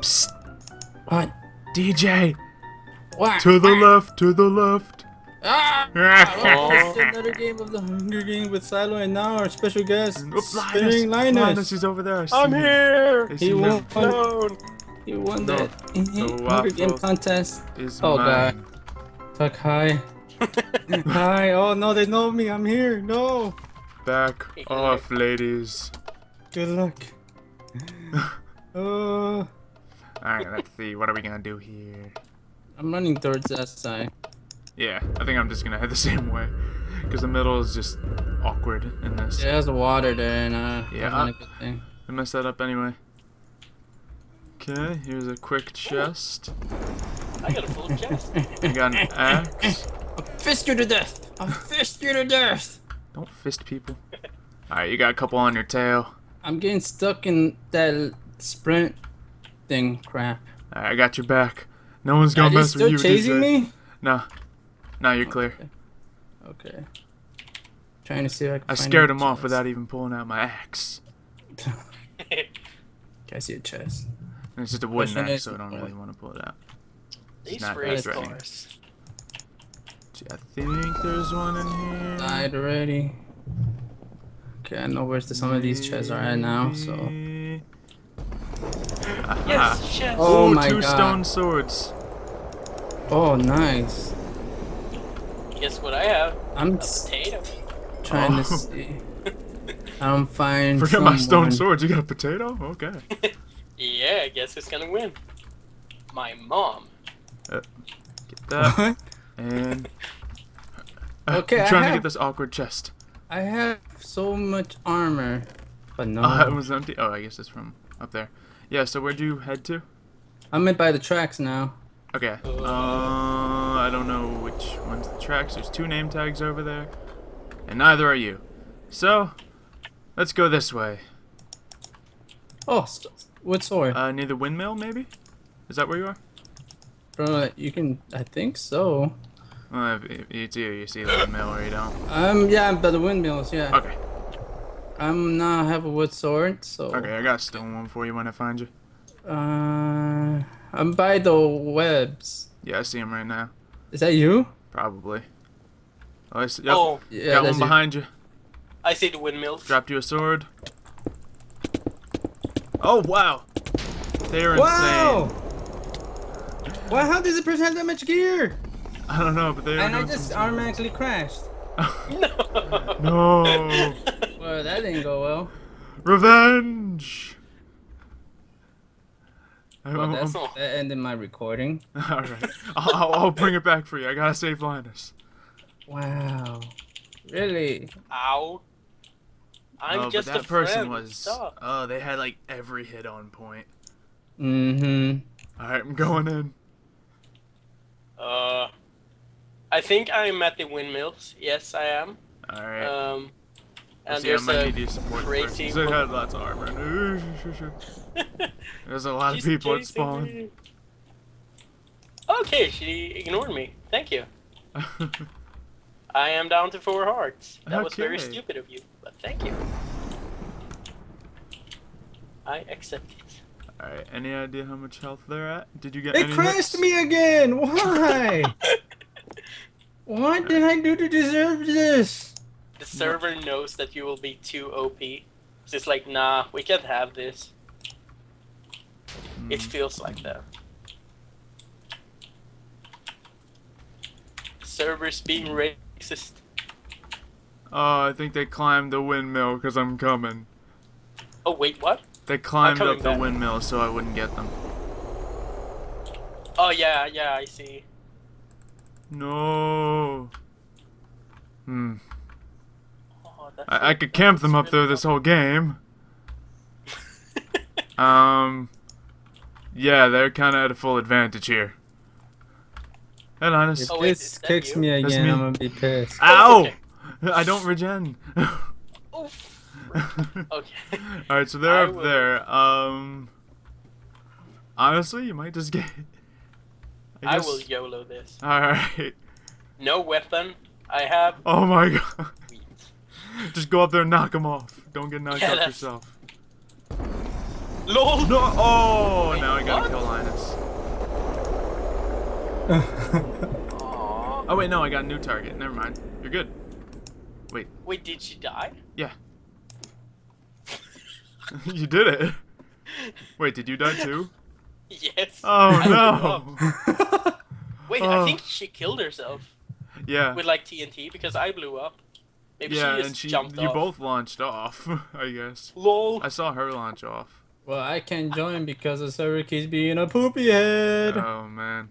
Psst, What? DJ, What? to the left, to the left. Ah! Oh. Another game of the Hunger Games with Xylo and now our special guest, Oops, Spinning Linus. Linus. Linus is over there. I I'm him. here! I He won. Down! He won No. that The Hunger Game contest. Is Oh, mine. Tuck, hi. hi. Oh no, they know me. I'm here. No. Back off, ladies. Good luck. Oh, Alright, let's see. What are we gonna do here? I'm running towards that side. Yeah, I think I'm just gonna head the same way. Because the middle is just awkward in this. Yeah, there's water there, and uh, Yeah. that's not a good thing. I messed that up anyway. Okay, here's a quick chest. I got a full chest. I got an axe. I'll fist you to death. I'll fist you to death. Don't fist people. Alright, you got a couple on your tail. I'm getting stuck in that sprint thing crap. I got your back. No one's gonna mess with you. Still chasing DJ. me? No. No, you're clear. Okay. Trying to see if I can. I find scared a him off chest. without even pulling out my axe. can I see a chest. And it's just a wooden Question axe, so I don't really uh, want to pull it out. These not race that threatening. cars. I think there's one in here. Died already. Okay, I know where some of these chests are at now, so. Maybe. Yes, uh-huh. chest! Oh Ooh, my two God. stone swords. Oh, nice. Guess what I have? I'm A s- potato. trying Oh. to see. I'm fine. Forget my stone swords. You got a potato? Okay. Yeah, I guess who's gonna win? My mom. Uh, get that. What? And. Uh, okay, I'm I trying to get this awkward chest. I have so much armor, but no. Oh, it was empty. Oh, I guess it's from up there. Yeah. So where'd you head to? I'm in by the tracks now. Okay. Uh, I don't know which one's the tracks. There's two name tags over there, and neither are you. So, let's go this way. Oh, what sword? Uh, near the windmill, maybe. Is that where you are? Bro, you can. I think so. Well, if, if you do, you see the windmill, or you don't. Um, yeah, I'm by the windmills. Yeah. Okay. I'm not have a wood sword, so. Okay, I got a stone one for you when I find you. Uh, I'm by the webs. Yeah, I see him right now. Is that you? Probably. Oh, I see. Yep. Oh, Yeah, got one you. behind you. I see the windmills. Dropped you a sword. Oh wow! They are Wow! insane. Wow, how does a person have that much gear? I don't know, but they are. And I just automatically crashed. no. No. Well, that didn't go well. Revenge. Well, I'm- that's, I'm- that ended my recording. all right. I'll, I'll, I'll bring it back for you. I gotta save Linus. Wow. Really? Ow. I'm oh, just but that a person friend. was. Stop. Oh, they had like every hit on point. Mm-hmm. All right, I'm going in. Uh, I think I'm at the windmills. Yes, I am. All right. Um, and See, I there's might a need you to support the crazy. They had lots of armor. There's a lot of people at spawn. Okay, she ignored me. Thank you. I am down to four hearts. That was very stupid of you, but thank you. I accept it. All right. Any idea how much health they're at? Did you get They any crashed hits? me again! Why? what did I do to deserve this? The server knows that you will be too OP. So it's like, nah, we can't have this. It Hmm. feels like that. Servers being racist. Oh, I think they climbed the windmill because I'm coming. Oh wait, what? They climbed up the back. windmill so I wouldn't get them. Oh yeah, yeah, I see. No. Hmm. Oh, that's I, I could camp them up there this whole game. Um. Yeah, they're kind of at a full advantage here. Hey, Linus. If Oh, wait, this kicks you? me again, me. I'm gonna be pissed. Ow! okay. I don't regen. Okay. Alright, so they're I up will- there. Um. Honestly, you might just get. I guess- will YOLO this. Alright. No weapon. I have. Oh my god. Just go up there and knock them off. Don't get knocked Yeah, that's- yourself. LOL! No! Oh, Wait, now I gotta what? kill Linus. Oh wait, no, I got a new target. Never mind. You're good. Wait, Wait, did she die? yeah. you did it. Wait, did you die too? Yes. Oh no. Wait, Oh. I think she killed herself Yeah. with like TNT because I blew up. Maybe Yeah, she just and she jumped you off. both launched off, I guess. LOL. I saw her launch off. well, I can't join because the server keeps being a poopy head. Oh man.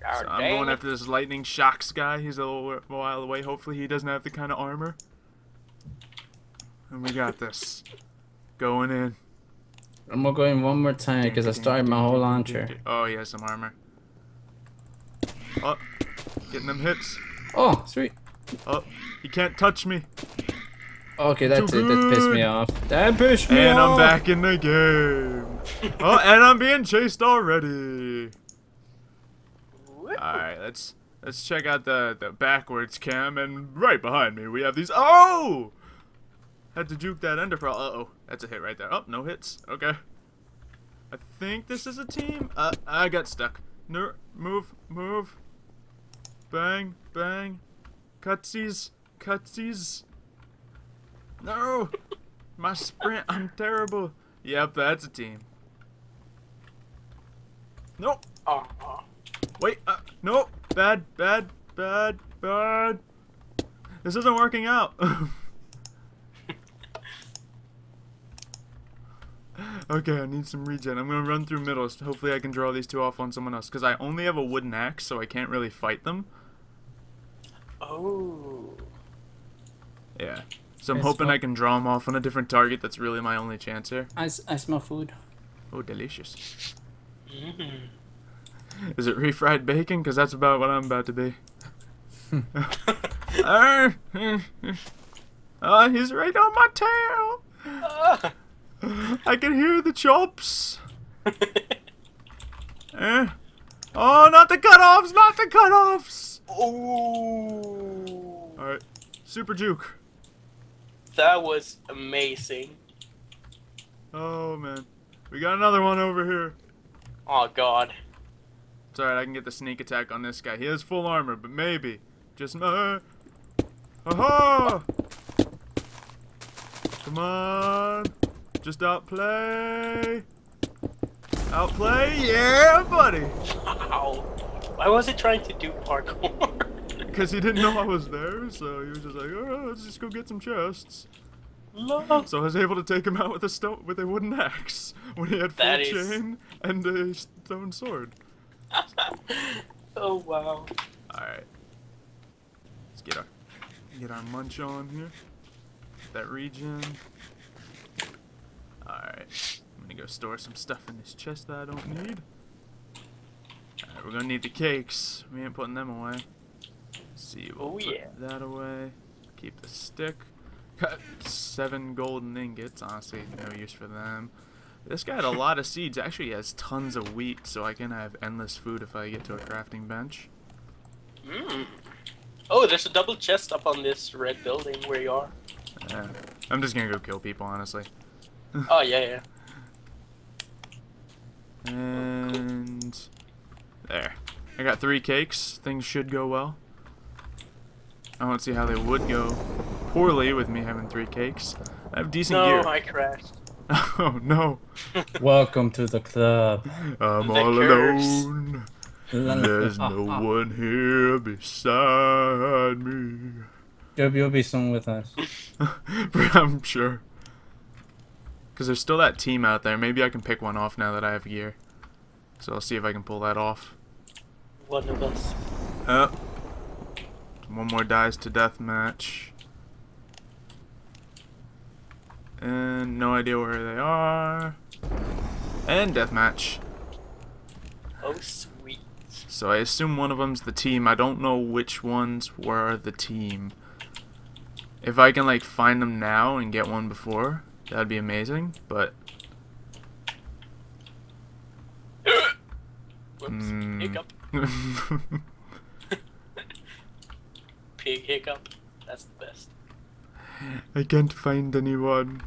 So I'm going it. after this lightning shocks guy. He's a little while away. Hopefully he doesn't have the kind of armor. And we got this. Going in. I'm gonna go in one more time because I started my whole launcher. Oh, he has some armor. Oh, getting them hits. Oh, sweet. Oh, he can't touch me. Okay, that's Too it. That pissed me off. That pissed me And off. I'm back in the game. Oh, and I'm being chased already. Alright, let's let's check out the, the backwards cam and right behind me we have these Oh! Had to juke that ender pearl. Uh oh. That's a hit right there. Oh, no hits. Okay. I think this is a team. Uh I got stuck. No move, move. Bang, bang. Cutsies, cutsies. No! My sprint, I'm terrible. Yep, that's a team. Nope. Oh, oh. Wait, uh, no, bad, bad, bad, bad. This isn't working out. okay, I need some regen. I'm gonna run through middle. so Hopefully, I can draw these two off on someone else. Cause I only have a wooden axe, so I can't really fight them. Oh. Yeah. So I'm Yes, hoping I can draw them off on a different target. That's really my only chance here. I, s- I smell food. Oh, delicious. Mm. Is it refried bacon? Cause that's about what I'm about to be. Oh, he's right on my tail. Ah. I can hear the chops. Eh. Oh, not the cutoffs, not the cutoffs. Oh. All right, super juke. That was amazing. Oh man, we got another one over here. Oh god. It's alright, I can get the sneak attack on this guy. He has full armor, but maybe. Just uh. Aha! Come on. Just outplay. Outplay? Yeah, buddy! Ow. Why was it trying to do parkour? Because he didn't know I was there, so he was just like, oh, let's just go get some chests. Lol. So I was able to take him out with a stone with a wooden axe when he had full That is- chain and a stone sword. oh wow. Alright. Let's get our get our munch on here. That region. Alright. I'm gonna go store some stuff in this chest that I don't need. Alright, we're gonna need the cakes. We ain't putting them away. Let's see, we'll Oh, put yeah. that away. Keep the stick. Got seven golden ingots. Honestly, no use for them. This guy had a lot of seeds. Actually, he has tons of wheat, so I can have endless food if I get to a crafting bench. Mm. Oh, there's a double chest up on this red building where you are. Yeah. I'm just gonna go kill people, honestly. Oh yeah, yeah. And there. I got three cakes. Things should go well. I don't see how they would go poorly with me having three cakes. I have decent No, gear. I crashed. oh no. Welcome to the club. I'm The all curse. alone. There's no one here beside me. You'll, you'll be soon with us. I'm sure. Because there's still that team out there. Maybe I can pick one off now that I have gear. So I'll see if I can pull that off. One of us. Uh, one more dies to death match. And no idea where they are. And deathmatch. Oh sweet. So I assume one of them's the team. I don't know which ones were the team. If I can like find them now and get one before, that'd be amazing. But Whoops. Mm. Hiccup. Pig hiccup. That's the best. I can't find anyone.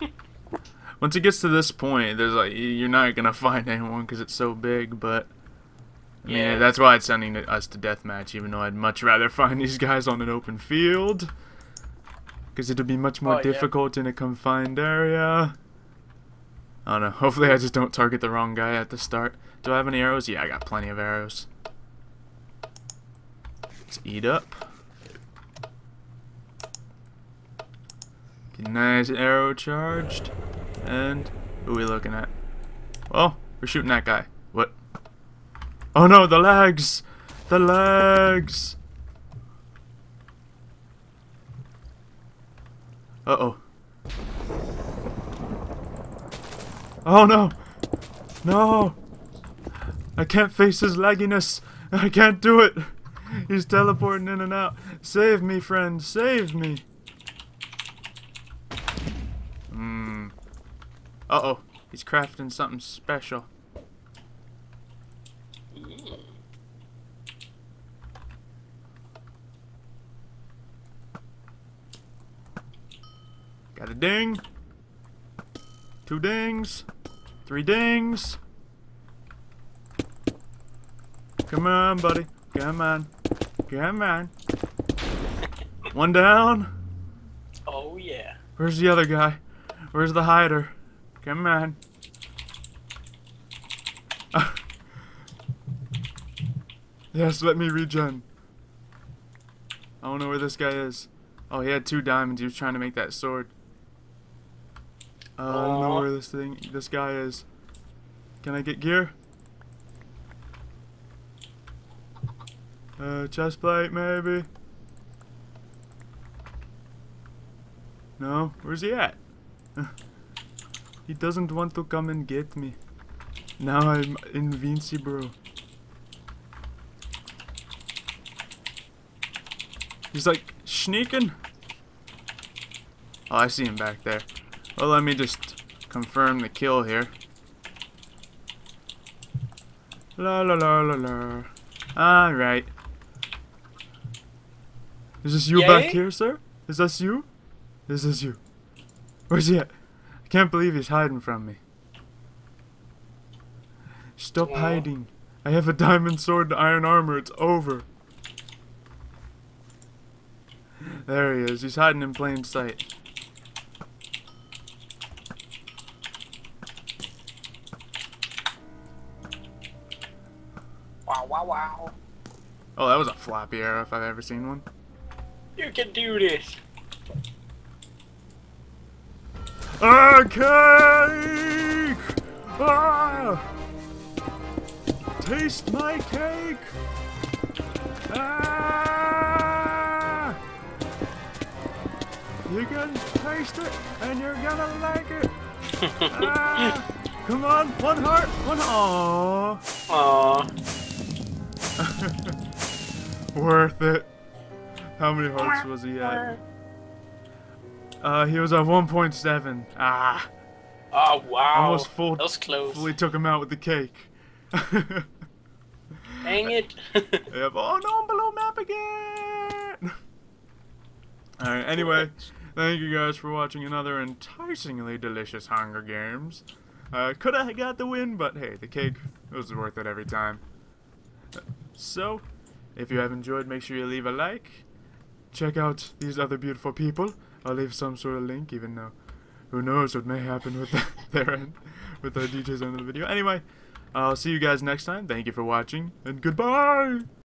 Once it gets to this point, there's like you're not gonna find anyone because it's so big. But I mean, Yeah. that's why it's sending us to deathmatch. Even though I'd much rather find these guys on an open field, because it'll be much more Oh, yeah. difficult in a confined area. I don't know. Hopefully, I just don't target the wrong guy at the start. Do I have any arrows? Yeah, I got plenty of arrows. Let's eat up. Get nice arrow charged. And who are we looking at? Oh, we're shooting that guy. What? Oh no, the legs! The legs! Uh oh. No! No! I can't face his lagginess! I can't do it! He's teleporting in and out. Save me, friend, save me! Hmm. Uh oh, he's crafting something special. Got a ding. Two dings. Three dings. Come on, buddy. Come on. Come on. One down. Oh yeah. Where's the other guy? Where's the hider? Come on. yes, let me regen. I don't know where this guy is. Oh, he had two diamonds. He was trying to make that sword. Uh, I don't know where this thing, this guy is. Can I get gear? Uh, chest plate maybe. No, where's he at? he doesn't want to come and get me. Now I'm invincible. He's like sneaking. Oh, I see him back there. Well, let me just confirm the kill here. La la la la la. Alright. Is this you back here, sir? Is this you? This is you? Where's he at? I can't believe he's hiding from me. Stop hiding. I have a diamond sword and iron armor. It's over. There he is. He's hiding in plain sight. Wow wow wow. Oh, that was a floppy arrow if I've ever seen one. You can do this. Cake! Ah! Taste my cake! Ah! You can taste it, and you're gonna like it. Ah! Come on, one heart, one aww. Aw. Worth it. How many hearts was he at? Uh, he was at 1.7. Ah, Oh wow. almost full. That was close. Fully took him out with the cake. Dang it. Yep. Oh no, below map again. All right. Anyway, thank you guys for watching another enticingly delicious Hunger Games. Uh, could have got the win, but hey, the cake was worth it every time. So, if you have enjoyed, make sure you leave a like. Check out these other beautiful people. I'll leave some sort of link, even though who knows what may happen with their end, with the details in the video. Anyway, I'll see you guys next time. Thank you for watching, and goodbye.